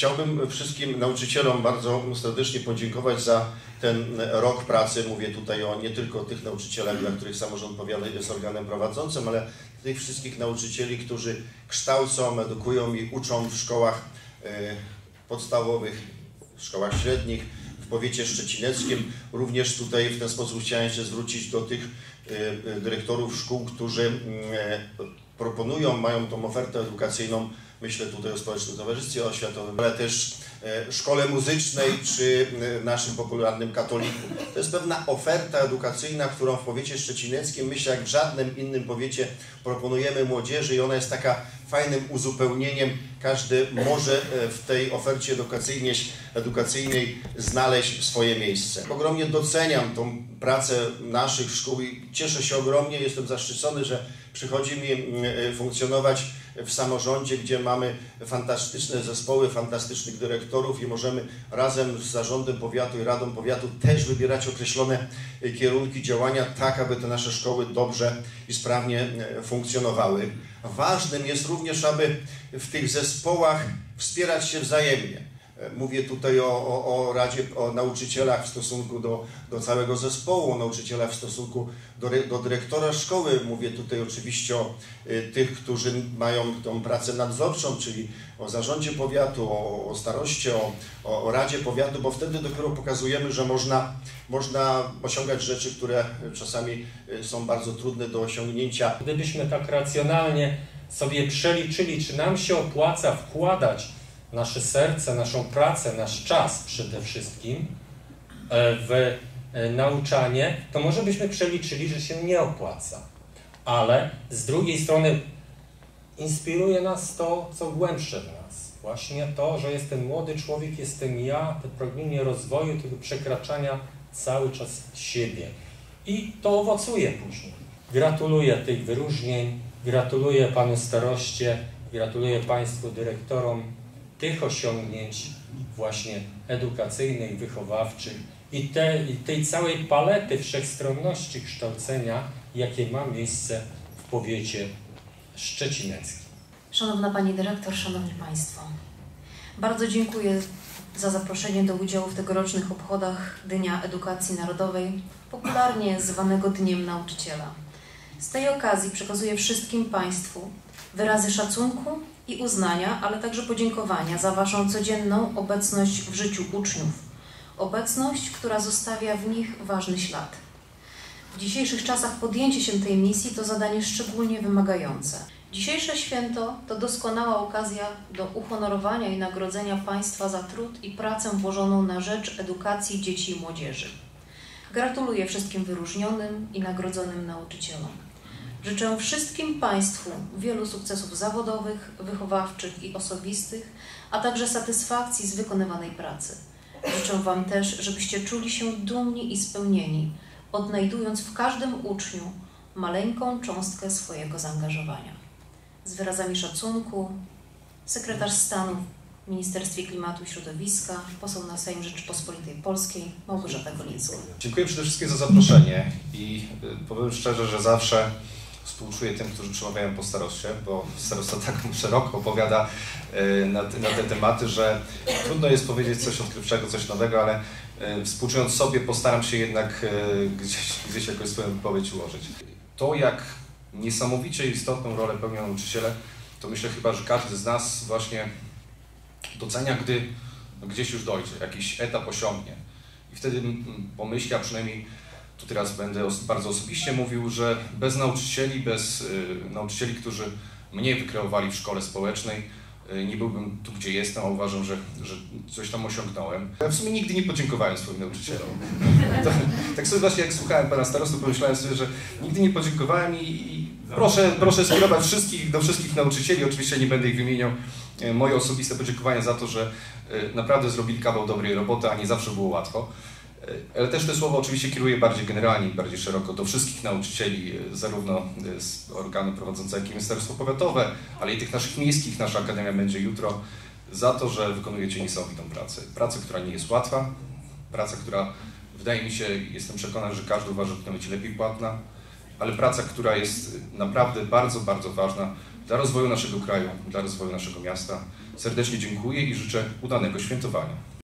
Chciałbym wszystkim nauczycielom bardzo serdecznie podziękować za ten rok pracy. Mówię tutaj o nie tylko tych nauczycielach, dla których samorząd powiatu jest organem prowadzącym, ale tych wszystkich nauczycieli, którzy kształcą, edukują i uczą w szkołach e, podstawowych, w szkołach średnich, w powiecie szczecineckim. Również tutaj w ten sposób chciałem się zwrócić do tych e, dyrektorów szkół, którzy e, proponują, mają tą ofertę edukacyjną Myślę tutaj o Społecznym Towarzystwie Oświatowym, ale też e, szkole muzycznej czy e, naszym popularnym katoliku. To jest pewna oferta edukacyjna, którą w powiecie szczecineckim, myślę jak w żadnym innym powiecie proponujemy młodzieży i ona jest taka fajnym uzupełnieniem. Każdy może e, w tej ofercie edukacyjnej, edukacyjnej znaleźć swoje miejsce. Ogromnie doceniam tą pracę naszych szkół i cieszę się ogromnie, jestem zaszczycony, że przychodzi mi funkcjonować w samorządzie, gdzie mamy fantastyczne zespoły, fantastycznych dyrektorów i możemy razem z zarządem powiatu i radą powiatu też wybierać określone kierunki działania, tak aby te nasze szkoły dobrze i sprawnie e, funkcjonowały. Ważnym jest również, aby w tych zespołach wspierać się wzajemnie. Mówię tutaj o, o, o Radzie, o nauczycielach w stosunku do, do całego zespołu, o nauczycielach w stosunku do, do dyrektora szkoły. Mówię tutaj oczywiście o y, tych, którzy mają tą pracę nadzorczą, czyli o zarządzie powiatu, o, o staroście, o, o, o Radzie Powiatu, bo wtedy dopiero pokazujemy, że można, można osiągać rzeczy, które czasami y, są bardzo trudne do osiągnięcia. Gdybyśmy tak racjonalnie sobie przeliczyli, czy nam się opłaca wkładać nasze serce, naszą pracę, nasz czas przede wszystkim e, w e, nauczanie, to może byśmy przeliczyli, że się nie opłaca. Ale z drugiej strony inspiruje nas to, co głębsze w nas. Właśnie to, że jest ten młody człowiek, jestem ja, to pragnienie rozwoju, tego przekraczania cały czas siebie. I to owocuje później. Gratuluję tych wyróżnień, gratuluję Panu staroście, gratuluję Państwu dyrektorom tych osiągnięć właśnie edukacyjnych, wychowawczych i, te, i tej całej palety wszechstronności kształcenia, jakie ma miejsce w powiecie szczecineckim. Szanowna Pani Dyrektor, Szanowni Państwo, bardzo dziękuję za zaproszenie do udziału w tegorocznych obchodach Dnia Edukacji Narodowej, popularnie zwanego Dniem Nauczyciela. Z tej okazji przekazuję wszystkim Państwu wyrazy szacunku i uznania, ale także podziękowania za Waszą codzienną obecność w życiu uczniów. Obecność, która zostawia w nich ważny ślad. W dzisiejszych czasach podjęcie się tej misji to zadanie szczególnie wymagające. Dzisiejsze święto to doskonała okazja do uhonorowania i nagrodzenia Państwa za trud i pracę włożoną na rzecz edukacji dzieci i młodzieży. Gratuluję wszystkim wyróżnionym i nagrodzonym nauczycielom. Życzę wszystkim Państwu wielu sukcesów zawodowych, wychowawczych i osobistych, a także satysfakcji z wykonywanej pracy. Życzę Wam też, żebyście czuli się dumni i spełnieni, odnajdując w każdym uczniu maleńką cząstkę swojego zaangażowania. Z wyrazami szacunku, sekretarz stanu w Ministerstwie Klimatu i Środowiska, poseł na Sejm Rzeczypospolitej Polskiej, Małgorzata Golińska. Dziękuję przede wszystkim za zaproszenie i y, powiem szczerze, że zawsze współczuję tym, którzy przemawiają po staroście, bo starosta tak szeroko opowiada e, na, na te tematy, że trudno jest powiedzieć coś odkrywczego, coś nowego, ale e, współczując sobie postaram się jednak e, gdzieś, gdzieś jakoś swoją wypowiedź ułożyć. To, jak niesamowicie istotną rolę pełnią nauczyciele, to myślę chyba, że każdy z nas właśnie docenia, gdy gdzieś już dojdzie, jakiś etap osiągnie. I wtedy pomyśli, a przynajmniej tu teraz będę bardzo osobiście mówił, że bez nauczycieli, bez y, nauczycieli, którzy mnie wykreowali w szkole społecznej, y, nie byłbym tu, gdzie jestem, a uważam, że, że coś tam osiągnąłem. Ja w sumie nigdy nie podziękowałem swoim nauczycielom. To, tak sobie właśnie jak słuchałem pana starostu, pomyślałem sobie, że nigdy nie podziękowałem i, i proszę, proszę skierować wszystkich, do wszystkich nauczycieli, oczywiście nie będę ich wymieniał, y, moje osobiste podziękowania za to, że naprawdę zrobili kawał dobrej roboty, a nie zawsze było łatwo. Ale też te słowa oczywiście kieruję bardziej generalnie, bardziej szeroko do wszystkich nauczycieli, zarówno z organu prowadzącego, jak i Ministerstwo Powiatowe, ale i tych naszych miejskich. Nasza Akademia będzie jutro za to, że wykonujecie niesamowitą pracę. Pracę, która nie jest łatwa, praca, która wydaje mi się, jestem przekonany, że każdy uważa, że powinna być lepiej płatna, ale praca, która jest naprawdę bardzo, bardzo ważna dla rozwoju naszego kraju, dla rozwoju naszego miasta. Serdecznie dziękuję i życzę udanego świętowania.